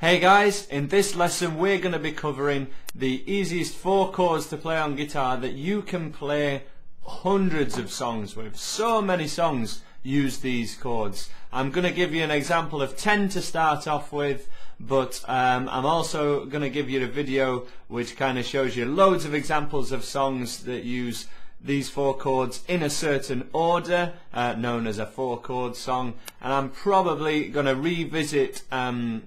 Hey guys, in this lesson we're going to be covering the easiest four chords to play on guitar that you can play hundreds of songs with. So many songs use these chords. I'm going to give you an example of 10 to start off with but um, I'm also going to give you a video which kind of shows you loads of examples of songs that use these four chords in a certain order uh, known as a four chord song and I'm probably going to revisit um,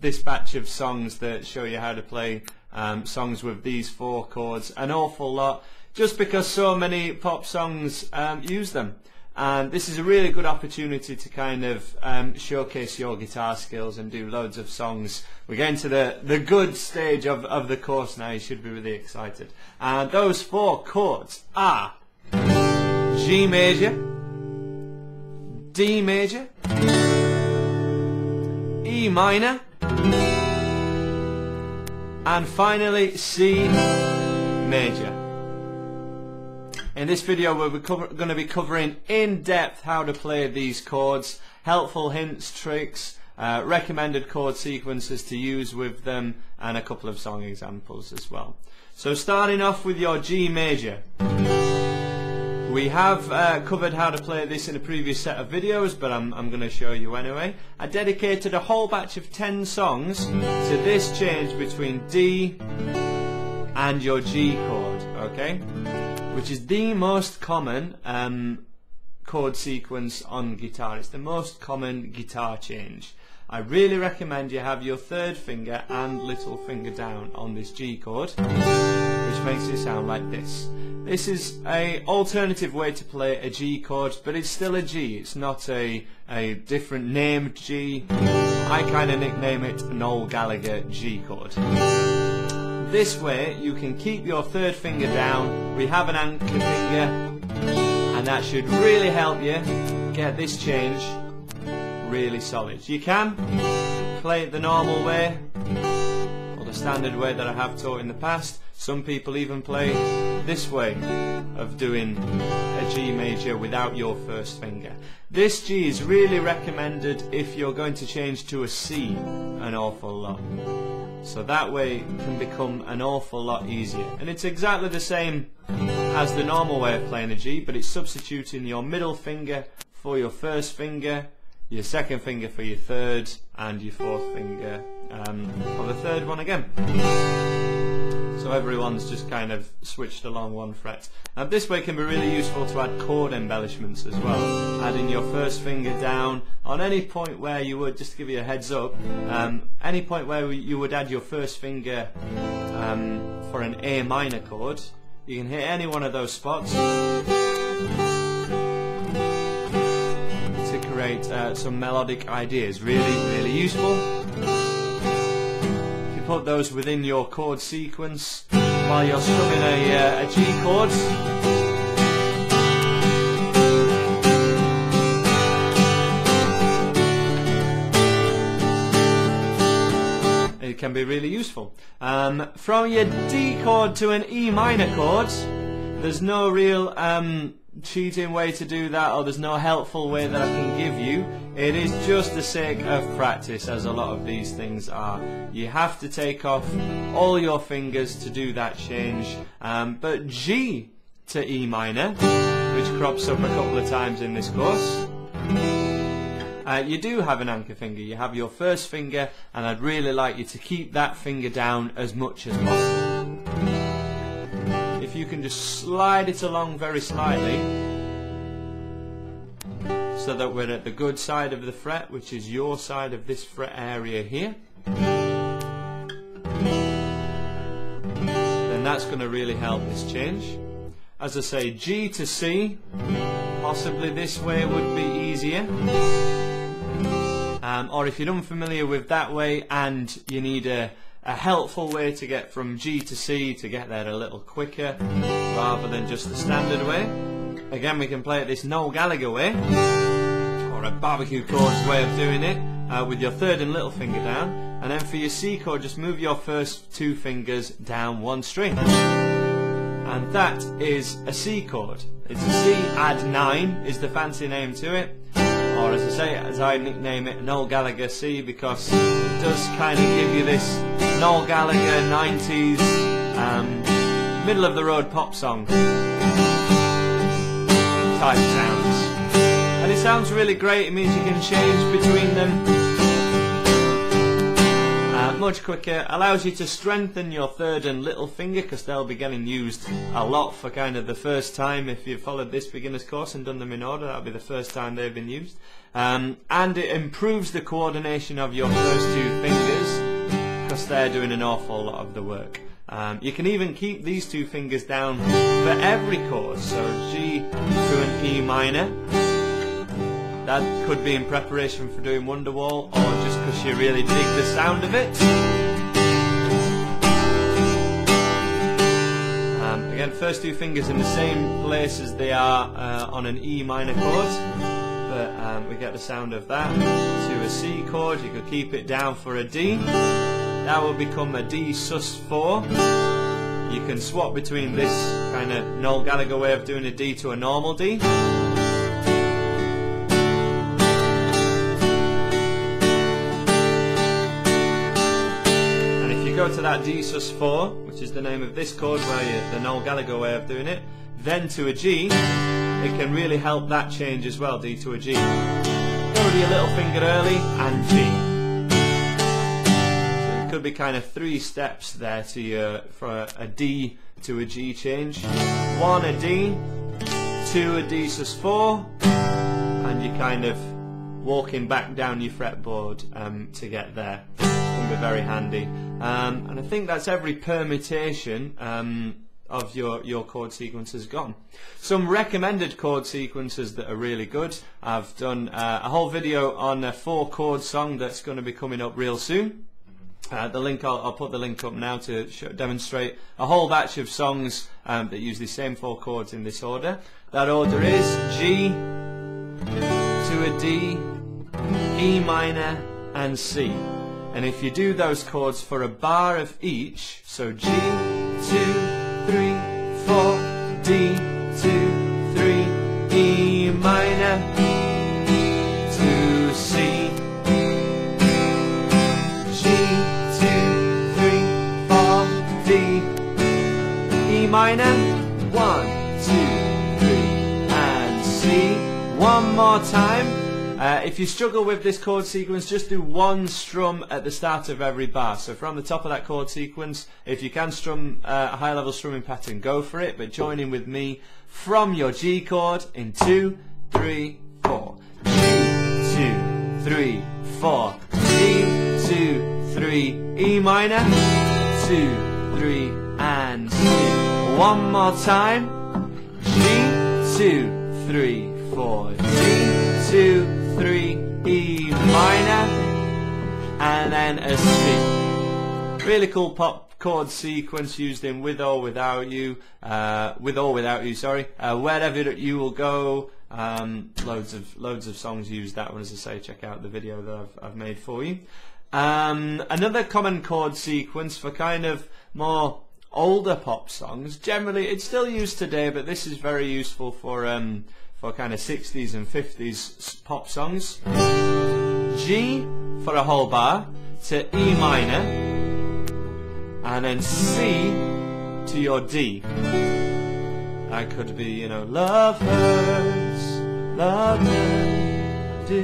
this batch of songs that show you how to play um, songs with these four chords an awful lot just because so many pop songs um, use them and this is a really good opportunity to kind of um, showcase your guitar skills and do loads of songs. We're getting to the, the good stage of, of the course now, you should be really excited. And those four chords are G major, D major, Minor, and finally C major. In this video we're going to be covering in depth how to play these chords, helpful hints, tricks, uh, recommended chord sequences to use with them and a couple of song examples as well. So starting off with your G major. We have uh, covered how to play this in a previous set of videos but I'm, I'm going to show you anyway. I dedicated a whole batch of 10 songs to this change between D and your G chord, okay? which is the most common um, chord sequence on guitar. It's the most common guitar change. I really recommend you have your third finger and little finger down on this G chord, which makes it sound like this. This is a alternative way to play a G chord, but it's still a G. It's not a, a different named G. I kind of nickname it Noel Gallagher G chord. This way you can keep your third finger down, we have an anchor finger, and that should really help you get this change really solid. You can play it the normal way, or the standard way that I have taught in the past. Some people even play this way of doing a G major without your first finger. This G is really recommended if you're going to change to a C an awful lot. So that way can become an awful lot easier. And it's exactly the same as the normal way of playing a G, but it's substituting your middle finger for your first finger, your second finger for your third, and your fourth finger um, for the third one again so everyone's just kind of switched along one fret. Now this way can be really useful to add chord embellishments as well. Adding your first finger down on any point where you would, just to give you a heads up, um, any point where you would add your first finger um, for an A minor chord, you can hit any one of those spots create uh, some melodic ideas. Really, really useful If you put those within your chord sequence while you're strumming a, uh, a G chord. It can be really useful. Um, from your D chord to an E minor chord, there's no real um, cheating way to do that or there's no helpful way that I can give you. It is just the sake of practice as a lot of these things are. You have to take off all your fingers to do that change. Um, but G to E minor, which crops up a couple of times in this course, uh, you do have an anchor finger. You have your first finger and I'd really like you to keep that finger down as much as possible you can just slide it along very slightly so that we're at the good side of the fret which is your side of this fret area here. Then that's going to really help this change. As I say G to C possibly this way would be easier. Um, or if you're unfamiliar with that way and you need a a helpful way to get from G to C to get there a little quicker rather than just the standard way. Again, we can play it this Noel Gallagher way or a barbecue chords way of doing it uh, with your third and little finger down and then for your C chord just move your first two fingers down one string and that is a C chord. It's a C add 9 is the fancy name to it or as I say, as I nickname it, Noel Gallagher C because it does kind of give you this Noel Gallagher 90s um, middle of the road pop song type sounds. And it sounds really great, it means you can change between them much quicker, allows you to strengthen your third and little finger because they'll be getting used a lot for kind of the first time if you've followed this beginner's course and done them in order, that'll be the first time they've been used. Um, and it improves the coordination of your first two fingers because they're doing an awful lot of the work. Um, you can even keep these two fingers down for every chord, so G to an E minor, that could be in preparation for doing Wonderwall or just because you really dig the sound of it. Um, again, first two fingers in the same place as they are uh, on an E minor chord. But um, we get the sound of that. To a C chord, you could keep it down for a D. That will become a D sus4. You can swap between this kind of Noel Gallagher way of doing a D to a normal D. And if you go to that D sus4, which is the name of this chord where you, the Noel Gallagher way of doing it, then to a G, it can really help that change as well, D to a G. Go to your little finger early and G. Could be kind of three steps there to your, for a, D to a G change. One a D, two a D sus4, and you're kind of walking back down your fretboard um, to get there can be very handy. Um, and I think that's every permutation um, of your, your chord sequences gone. Some recommended chord sequences that are really good. I've done uh, a whole video on a four chord song that's going to be coming up real soon. Uh, the link I'll, I'll, put the link up now to show, demonstrate a whole batch of songs um, that use the same four chords in this order. That order is G to a D, E minor and C. And if you do those chords for a bar of each, so G, 2, 3, minor, One, two, three, and C. One more time. Uh, if you struggle with this chord sequence, just do one strum at the start of every bar. So from the top of that chord sequence, if you can strum uh, a high level strumming pattern, go for it, but join in with me from your G chord in two, three, four. G, two, three, four. G, two, three, E minor, two, three, and C. One more time. G, two, three, four. G, two, three, E minor, and then a C. Really cool pop chord sequence used in With or Without You, uh, With or Without You, sorry, uh, Wherever You Will Go, um, loads of loads of songs use that one as I say, check out the video that I've, I've made for you. Um, another common chord sequence for kind of more older pop songs, generally it's still used today but this is very useful for um, for kind of 60s and 50s pop songs. G for a whole bar to E minor and then C to your D. That could be, you know, love hurts, love hurts, do,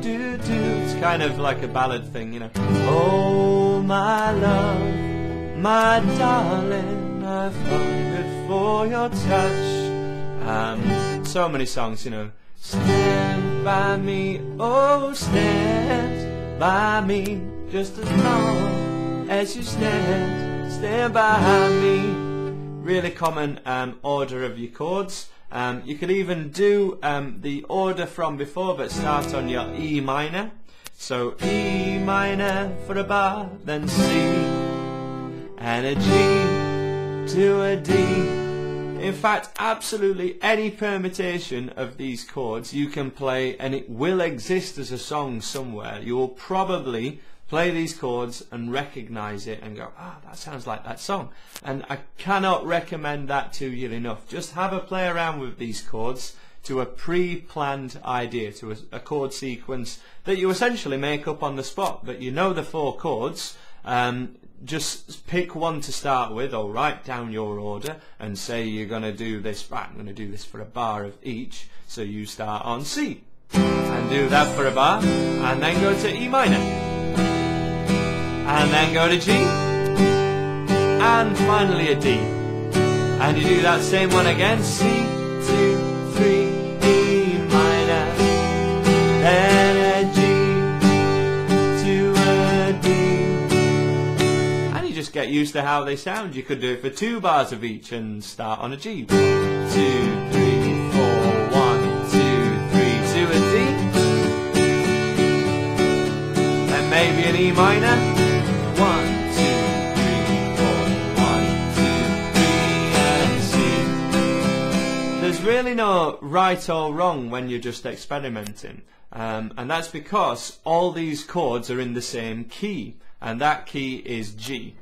do, do. It's kind of like a ballad thing, you know. Oh, my love, my darling, I've hungered for your touch. Um, so many songs, you know. Stand by me, oh stand by me, just as long as you stand, stand by me. Really common um, order of your chords. Um, you could even do um, the order from before, but start on your E minor. So E minor for a bar, then C, and a G to a D in fact, absolutely any permutation of these chords you can play and it will exist as a song somewhere. You will probably play these chords and recognize it and go, ah, that sounds like that song. And I cannot recommend that to you enough. Just have a play around with these chords to a pre-planned idea, to a, a, chord sequence that you essentially make up on the spot. But you know the four chords. Um, just pick one to start with or write down your order and say you're going to do this, right, I'm going to do this for a bar of each. So you start on C. And do that for a bar and then go to E minor. And then go to G. And finally a D. And you do that same one again C, get used to how they sound you could do it for two bars of each and start on a G, 1, 2, 3, 4, 1, 2, 3 to a D and maybe an E minor one, two, three, four, one, two, three, and C. There's really no right or wrong when you're just experimenting. Um, and that's because all these chords are in the same key, and that key is G.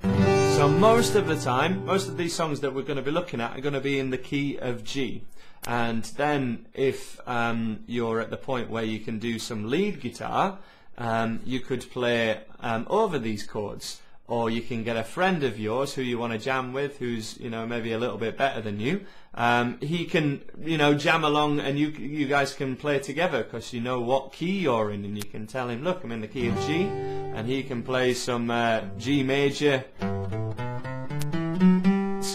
So most of the time, most of these songs that we're going to be looking at are going to be in the key of G. And then if um, you're at the point where you can do some lead guitar, um, you could play um, over these chords. Or you can get a friend of yours who you want to jam with who's you know maybe a little bit better than you. Um, he can you know jam along and you you guys can play together because you know what key you're in. And you can tell him look I'm in the key of G. And he can play some uh, G major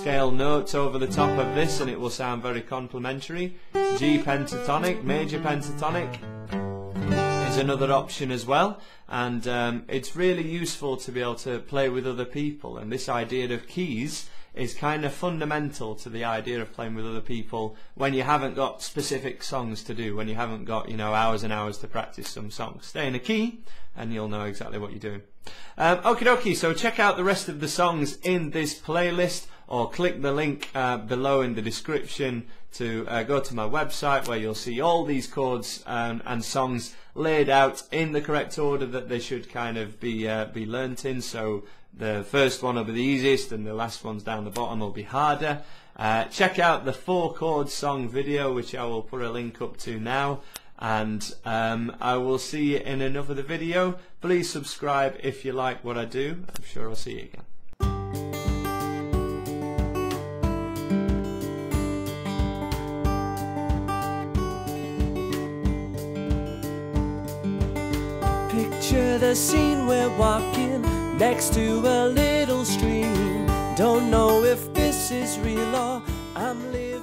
scale notes over the top of this and it will sound very complementary G pentatonic major pentatonic is another option as well. And um, it's really useful to be able to play with other people. And this idea of keys is kind of fundamental to the idea of playing with other people when you haven't got specific songs to do when you haven't got you know hours and hours to practice some songs. Stay in a key and you'll know exactly what you're doing. Um, okie dokie. So check out the rest of the songs in this playlist or click the link uh, below in the description to uh, go to my website where you'll see all these chords um, and songs laid out in the correct order that they should kind of be uh, be learnt in. So the first one will be the easiest and the last ones down the bottom will be harder. Uh, check out the four chord song video which I will put a link up to now. And um, I will see you in another video. Please subscribe if you like what I do. I'm sure I'll see you again scene we're walking next to a little stream. Don't know if this is real or I'm living.